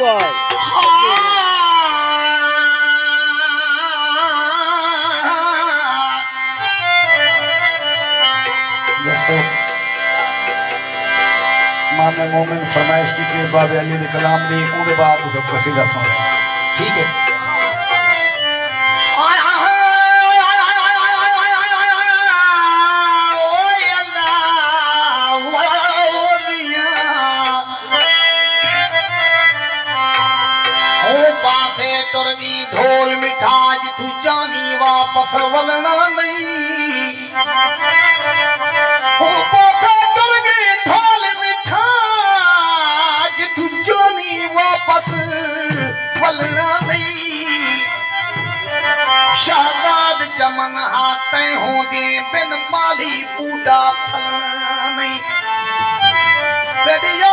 boy. माम मोमिन फरमाइश की के बाबे अली कलाम दी उनके बाद उसे तो कसीदा सुना ठीक है ਦੀ ਢੋਲ ਮਿਠਾ ਜਿਥੂ ਚਾਂਦੀ ਵਾਪਸ ਵਲਣਾ ਨਹੀਂ ਹੋ ਪੋਖਾ ਕਰਗੇ ਢੋਲ ਮਿਠਾ ਜਿਥੂ ਚਾਂਦੀ ਵਾਪਸ ਵਲਣਾ ਨਹੀਂ ਸ਼ਾਦਾਦ ਚਮਨ ਹਾਤੇ ਹੋਦੇ ਬਿਨ ਮਾਲੀ ਪੂਡਾ ਫਲਣਾ ਨਹੀਂ ਬੇਦੀਆ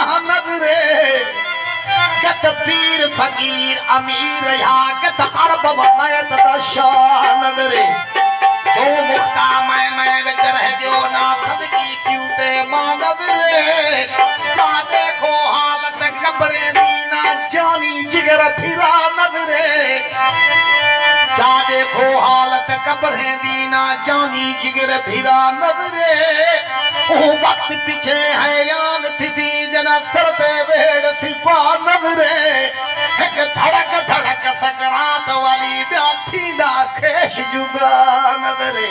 जामद रे कत पीर फकीर अमीर या कत अरब वलयत शानद रे तू मुख्ता मैं मैं विच रह गयो ना सदकी क्यों ते मानद रे जाने को हालत कब्रे दी जानी जिगर फिरा नदरे जा देखो हालत कब्रे दीना जानी जिगर फिरा नजरे ओ वक्त पीछे हैरान थी वेड़ सिपा न बि रे हिकु थड़क थड़क संग्राती व्याखी खे नदरे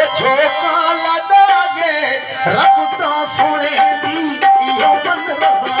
लॾड़े रबु त सुणे बि इहो मन र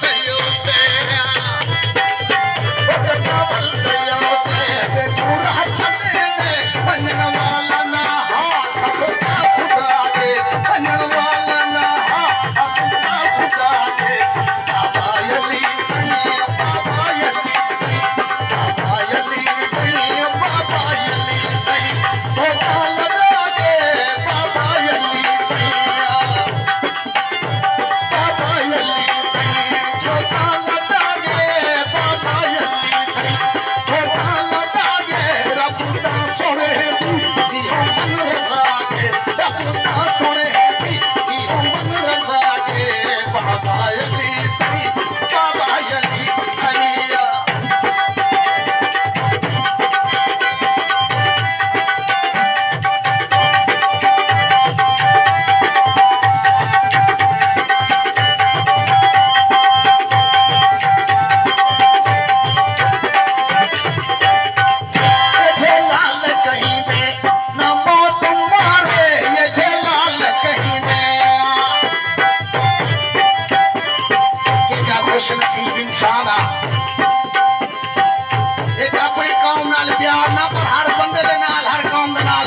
अपने काम प्यार ना पर हर बंदे हर काम के